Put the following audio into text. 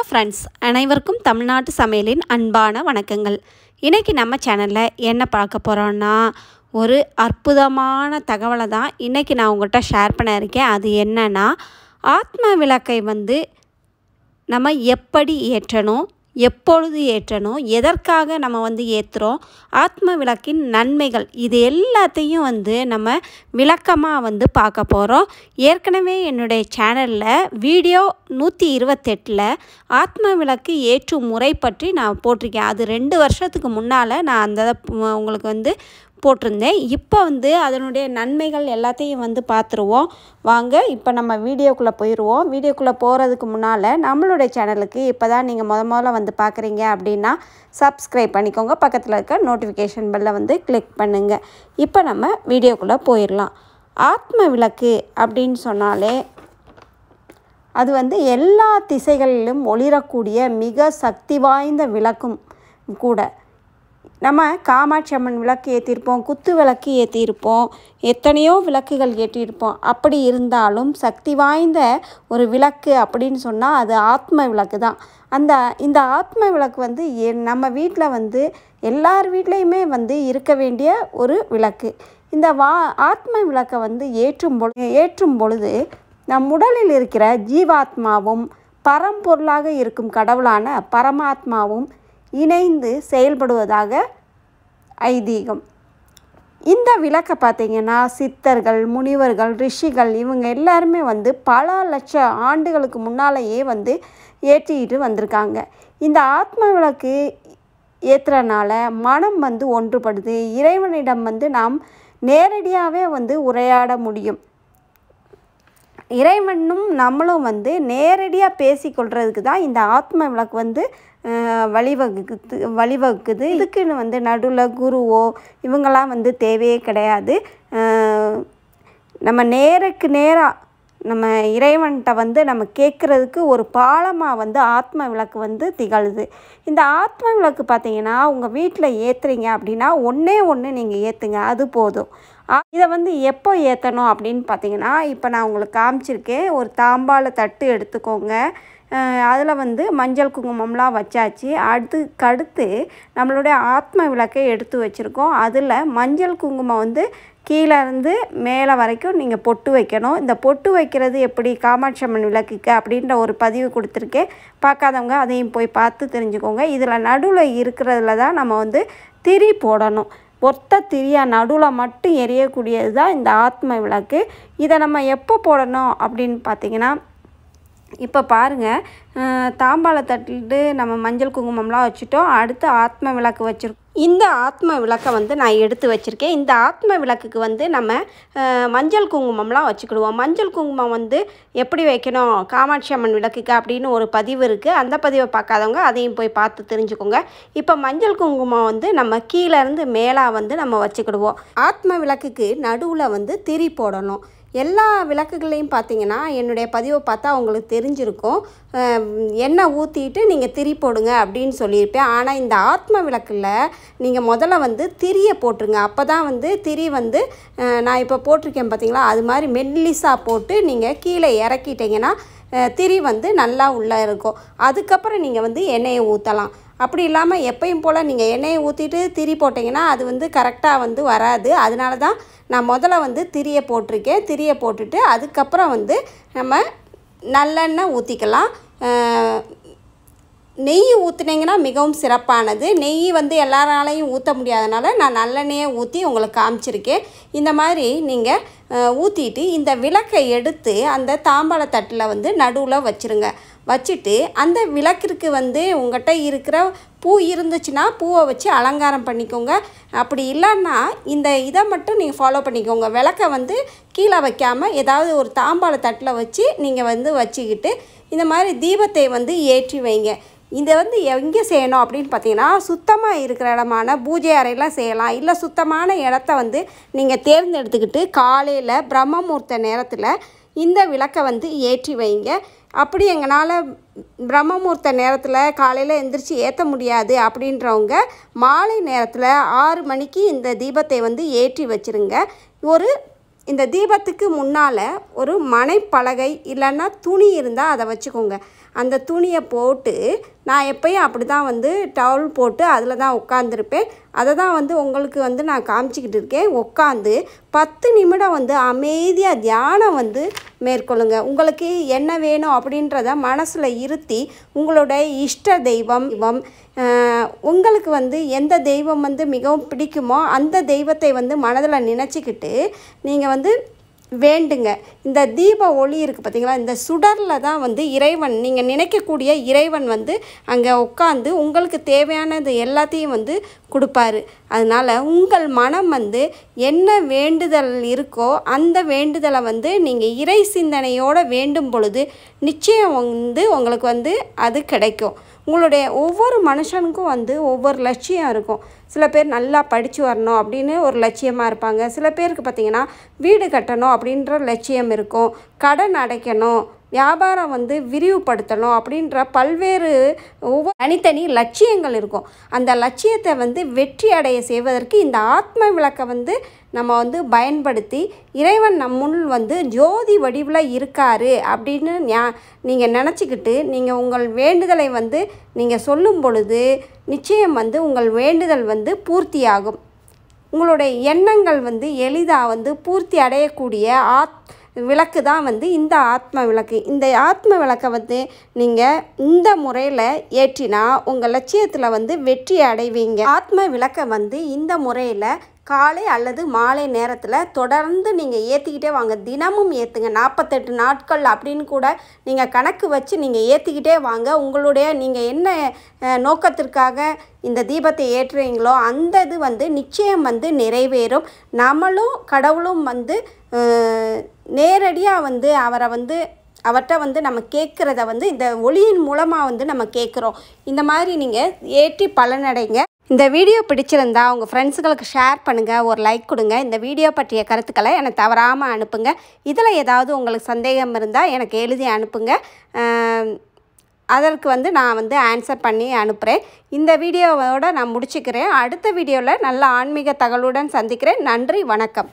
Hello friends அனைவருக்கும் தமிழ்நாட்டு சமையலின் அன்பான வணக்கங்கள். இன்றைக்கி நம்ம சேனலில் என்ன பார்க்க போகிறோன்னா ஒரு அற்புதமான தகவலை தான் இன்றைக்கி நான் உங்கள்கிட்ட ஷேர் பண்ண இருக்கேன். அது என்னென்னா ஆத்ம விளக்கை வந்து நம்ம எப்படி ஏற்றணும் எப்பொழுது ஏற்றணும் எதற்காக நம்ம வந்து ஏற்றுறோம் ஆத்ம விளக்கின் நன்மைகள் இது எல்லாத்தையும் வந்து நம்ம விளக்கமாக வந்து பார்க்க போகிறோம் ஏற்கனவே என்னுடைய சேனலில் வீடியோ நூற்றி இருபத்தெட்டில் ஆத்ம விளக்கு ஏற்றும் முறை பற்றி நான் போட்டிருக்கேன். அது ரெண்டு வருஷத்துக்கு முன்னால் நான் அந்த உங்களுக்கு வந்து போட்டிருந்தேன். இப்போ வந்து அதனுடைய நன்மைகள் எல்லாத்தையும் வந்து பார்த்துருவோம். வாங்க இப்போ நம்ம வீடியோக்குள்ளே போயிடுவோம். வீடியோக்குள்ளே போகிறதுக்கு முன்னால் நம்மளுடைய சேனலுக்கு இப்போ தான் நீங்கள் முத முதல்ல வந்து பார்க்குறீங்க அப்படின்னா சப்ஸ்கிரைப் பண்ணிக்கோங்க. பக்கத்தில் இருக்க நோட்டிஃபிகேஷன் பெல்லை வந்து கிளிக் பண்ணுங்கள் இப்போ நம்ம வீடியோக்குள்ளே போயிடலாம். ஆத்ம விளக்கு அப்படின்னு சொன்னாலே அது வந்து எல்லா திசைகளிலும் ஒளிரக்கூடிய மிக சக்தி வாய்ந்த விளக்கும் கூட. நம்ம காமாட்சி அம்மன் விளக்கு ஏற்றிருப்போம் குத்து விளக்கு ஏற்றிருப்போம் எத்தனையோ விளக்குகள் ஏற்றியிருப்போம். அப்படி இருந்தாலும் சக்தி வாய்ந்த ஒரு விளக்கு அப்படின்னு சொன்னால் அது ஆத்ம விளக்கு தான். அந்த இந்த ஆத்ம விளக்கு வந்து நம்ம வீட்டில் வந்து எல்லார் வீட்லேயுமே வந்து இருக்க வேண்டிய ஒரு விளக்கு. இந்த வா ஆத்ம விளக்கை வந்து ஏற்றும் பொழுது ஏற்றும் பொழுது நம் உடலில் இருக்கிற ஜீவாத்மாவும் பரம்பொருளாக இருக்கும் கடவுளான பரமாத்மாவும் இணைந்து செயல்படுவதாக ஐதீகம். இந்த விளக்கை பார்த்திங்கன்னா சித்தர்கள் முனிவர்கள் ரிஷிகள் இவங்க எல்லாருமே வந்து பல லட்சம் ஆண்டுகளுக்கு முன்னாலேயே வந்து ஏற்றிக்கிட்டு வந்திருக்காங்க. இந்த ஆத்ம விளக்கு ஏற்றுறனால மனம் வந்து ஒன்றுபடுது. இறைவனிடம் வந்து நாம் நேரடியாகவே வந்து உரையாட முடியும். இறைவனும் நம்மளும் வந்து நேரடியாக பேசிக்கொள்கிறதுக்கு தான் இந்த ஆத்ம விளக்கு வந்து அஹ், வழிவகுக்குது வழிவகுக்குது. இதுக்குன்னு வந்து நடுவில் குருவோ இவங்கெல்லாம் வந்து தேவையே கிடையாது. நம்ம நேருக்கு நேராக நம்ம இறைவன்கிட்ட வந்து நம்ம கேட்குறதுக்கு ஒரு பாலமாக வந்து ஆத்ம விளக்கு வந்து திகழுது. இந்த ஆத்ம விளக்கு பார்த்தீங்கன்னா உங்கள் வீட்டில் ஏற்றுறீங்க அப்படின்னா ஒன்றே ஒன்று நீங்கள் ஏற்றுங்க அது போதும். இதை வந்து எப்போ ஏற்றணும் அப்படின்னு பார்த்தீங்கன்னா இப்போ நான் உங்களுக்கு காமிச்சிருக்கேன். ஒரு தாம்பாள தட்டு எடுத்துக்கோங்க. அதில் வந்து மஞ்சள் குங்குமம்லாம் வச்சாச்சு. அதுக்கு அடுத்து நம்மளுடைய ஆத்ம விளக்கை எடுத்து வச்சுருக்கோம். அதில் மஞ்சள் குங்குமம் வந்து கீழே இருந்து மேலே வரைக்கும் நீங்கள் பொட்டு வைக்கணும். இந்த பொட்டு வைக்கிறது எப்படி காமாட்சி அம்மன் விளக்குக்கு அப்படின்ற ஒரு பதிவு கொடுத்துருக்கேன். பார்க்காதவங்க அதையும் போய் பார்த்து தெரிஞ்சுக்கோங்க. இதில் நடுவில் இருக்கிறதுல தான் நம்ம வந்து திரி போடணும். ஒத்த திரியா நடுவில் மட்டும் எரியக்கூடியது தான் இந்த ஆத்ம விளக்கு. இதை நம்ம எப்போ போடணும் அப்படின்னு பார்த்தீங்கன்னா இப்போ பாருங்கள் தாம்பாள தட்டிட்டு நம்ம மஞ்சள் குங்குமம்லாம் வச்சுட்டோம். அடுத்து ஆத்ம விளக்கு வச்சுருக்கோம் இந்த ஆத்ம விளக்கை வந்து நான் எடுத்து வச்சுருக்கேன். இந்த ஆத்ம விளக்குக்கு வந்து நம்ம மஞ்சள் குங்குமம்லாம் வச்சுக்கிடுவோம். மஞ்சள் குங்குமம் வந்து எப்படி வைக்கணும்? காமாட்சி அம்மன் விளக்குக்கு அப்படின்னு ஒரு பதிவு இருக்குது அந்த பதிவை பார்க்காதவங்க அதையும் போய் பார்த்து தெரிஞ்சுக்கோங்க. இப்போ மஞ்சள் குங்குமம் வந்து நம்ம கீழேருந்து மேலாக மேலே வந்து நம்ம வச்சுக்கிடுவோம். ஆத்ம விளக்குக்கு நடுவில் வந்து திரி போடணும். எல்லா விளக்குகளையும் பார்த்தீங்கன்னா என்னுடைய பதிவை பார்த்தா உங்களுக்கு தெரிஞ்சிருக்கும். எண்ணெய் ஊற்றிட்டு நீங்கள் திரி போடுங்க அப்படின்னு சொல்லியிருப்பேன். ஆனால் இந்த ஆத்ம விளக்கில் நீங்கள் முதல்ல வந்து திரியை போட்டுருங்க. அப்போ தான் வந்து திரி வந்து நான் இப்போ போட்டிருக்கேன் பார்த்தீங்களா அது மாதிரி மெல்லிஸாக போட்டு நீங்கள் கீழே இறக்கிட்டீங்கன்னா திரி வந்து நல்லா உள்ளே இருக்கும். அதுக்கப்புறம் நீங்கள் வந்து எண்ணெயை ஊற்றலாம் அப்படி இல்லாமல் எப்பையும் போல் நீங்கள் எண்ணெயை ஊற்றிட்டு திரி போட்டிங்கன்னா அது வந்து கரெக்டாக வந்து வராது. அதனால தான் நான் முதல்ல வந்து திரியை போட்டிருக்கேன். திரியை போட்டுட்டு அதுக்கப்புறம் வந்து நம்ம நல்லெண்ணெய் ஊற்றிக்கலாம் நெய் ஊற்றுனீங்கன்னா மிகவும் சிறப்பானது. நெய் வந்து எல்லாராலையும் ஊற்ற முடியாதனால நான் நல்லெண்ணெயை ஊற்றி உங்களுக்கு காமிச்சிருக்கேன். இந்த மாதிரி நீங்கள் ஊற்றிட்டு இந்த விளக்கை எடுத்து அந்த தாம்பாள தட்டில் வந்து நடுவில் வச்சுருங்க. வச்சுட்டு அந்த விளக்கிற்கு வந்து உங்கள்கிட்ட இருக்கிற பூ இருந்துச்சுன்னா பூவை வச்சு அலங்காரம் பண்ணிக்கோங்க. அப்படி இல்லைன்னா இந்த இதை மட்டும் நீங்கள் ஃபாலோ பண்ணிக்கோங்க. விளக்கை வந்து கீழே வைக்காமல் ஏதாவது ஒரு தாம்பாள தட்டில் வச்சு நீங்கள் வந்து வச்சுக்கிட்டு இந்த மாதிரி தீபத்தை வந்து ஏற்றி வைங்க. இதை வந்து எங்கே செய்யணும் அப்படின்னு பார்த்தீங்கன்னா சுத்தமாக இருக்கிற இடமான பூஜை அறையில் செய்யலாம். இல்லை சுத்தமான இடத்த வந்து நீங்கள் தேர்ந்தெடுத்துக்கிட்டு காலையில் பிரம்மமூர்த்த நேரத்தில் இந்த விளக்கை வந்து ஏற்றி வைங்க. அப்படி எங்களால் பிரம்மமூர்த்த நேரத்தில் காலையில் எந்திரிச்சு ஏற்ற முடியாது அப்படின்றவங்க மாலை நேரத்தில் ஆறு மணிக்கு இந்த தீபத்தை வந்து ஏற்றி வச்சிருங்க. ஒரு இந்த தீபத்துக்கு முன்னால் ஒரு மனைப்பலகை இல்லைன்னா துணி இருந்தால் அதை வச்சுக்கோங்க. அந்த துணியை போட்டு நான் எப்பயும் அப்படி தான் வந்து டவல் போட்டு அதில் தான் உட்காந்துருப்பேன் அதை தான் வந்து உங்களுக்கு வந்து நான் காமிச்சிக்கிட்டு இருக்கேன். உட்காந்து பத்து நிமிடம் வந்து அமைதியாக தியானம் வந்து மேற்கொள்ளுங்க. உங்களுக்கு என்ன வேணும் அப்படின்றத மனசில் இருத்தி உங்களோட இஷ்ட தெய்வம் தெய்வம் உங்களுக்கு வந்து எந்த தெய்வம் வந்து மிகவும் பிடிக்குமோ அந்த தெய்வத்தை வந்து மனதில் நினச்சிக்கிட்டு நீங்கள் வந்து வேண்டுங்க. இந்த தீப ஒளி இருக்குது பார்த்தீங்களா இந்த சுடரில் தான் வந்து இறைவன் நீங்கள் நினைக்கக்கூடிய இறைவன் வந்து அங்கே உட்காந்து உங்களுக்கு தேவையானது எல்லாத்தையும் வந்து கொடுப்பாரு. அதனால் உங்கள் மனம் வந்து என்ன வேண்டுதல் இருக்கோ அந்த வேண்டுதலை வந்து நீங்கள் இறை சிந்தனையோடு வேண்டும் பொழுது நிச்சயம் வந்து உங்களுக்கு வந்து அது கிடைக்கும். உங்களுடைய ஒவ்வொரு மனுஷனுக்கும் வந்து ஒவ்வொரு லட்சியம் இருக்கும். சில பேர் நல்லா படித்து வரணும் அப்படின்னு ஒரு லட்சியமாக இருப்பாங்க. சில பேருக்கு பார்த்திங்கன்னா வீடு கட்டணும் அப்படின்ற லட்சியம் இருக்கும். கடன் அடைக்கணும் வியாபாரம் வந்து விரிவுபடுத்தணும் அப்படின்ற பல்வேறு ஒவ்வொரு தனித்தனி லட்சியங்கள் இருக்கும். அந்த லட்சியத்தை வந்து வெற்றி அடைய செய்வதற்கு இந்த ஆத்ம விளக்கை வந்து நம்ம வந்து பயன்படுத்தி இறைவன் நம்முள் வந்து ஜோதி வடிவில் இருக்காரு அப்படின்னு ஞா நீங்கள் நினச்சிக்கிட்டு நீங்கள் உங்கள் வேண்டுதலை வந்து நீங்கள் சொல்லும் பொழுது நிச்சயம் வந்து உங்கள் வேண்டுதல் வந்து பூர்த்தியாகும். உங்களுடைய எண்ணங்கள் வந்து எளிதாக வந்து பூர்த்தி அடையக்கூடிய ஆத் விளக்கு தான் வந்து இந்த ஆத்ம விளக்கு. இந்த ஆத்ம விளக்கை வந்து நீங்கள் இந்த முறையில் ஏற்றினா உங்கள் லட்சியத்தில் வந்து வெற்றி அடைவீங்க. ஆத்ம விளக்கை வந்து இந்த முறையில் காலை அல்லது மாலை நேரத்தில் தொடர்ந்து நீங்கள் ஏற்றிக்கிட்டே வாங்க. தினமும் ஏற்றுங்க நாற்பத்தெட்டு நாட்கள் அப்படின்னு கூட நீங்கள் கணக்கு வச்சு நீங்கள் ஏற்றிக்கிட்டே வாங்க. உங்களுடைய நீங்கள் என்ன நோக்கத்திற்காக இந்த தீபத்தை ஏற்றுறீங்களோ அந்த இது வந்து நிச்சயம் வந்து நிறைவேறும். நம்மளும் கடவுளும் வந்து நேரடியாக வந்து அவரை வந்து அவர்கிட்ட வந்து நம்ம கேட்குறத வந்து இந்த ஒளியின் மூலமாக வந்து நம்ம கேட்குறோம். இந்த மாதிரி நீங்கள் ஏற்றி பலனடைங்க. இந்த வீடியோ பிடிச்சிருந்தா உங்கள் ஃப்ரெண்ட்ஸுகளுக்கு ஷேர் பண்ணுங்கள் ஒரு லைக் கொடுங்க. இந்த வீடியோ பற்றிய கருத்துக்களை எனக்கு தவறாமல் அனுப்புங்க. இதில் ஏதாவது உங்களுக்கு சந்தேகம் இருந்தால் எனக்கு எழுதி அனுப்புங்க. அதற்கு வந்து நான் வந்து ஆன்சர் பண்ணி அனுப்புகிறேன் இந்த வீடியோவோட நான் முடிச்சுக்கிறேன். அடுத்த வீடியோவில் நல்ல ஆன்மீக தகவலுடன் சந்திக்கிறேன். நன்றி வணக்கம்.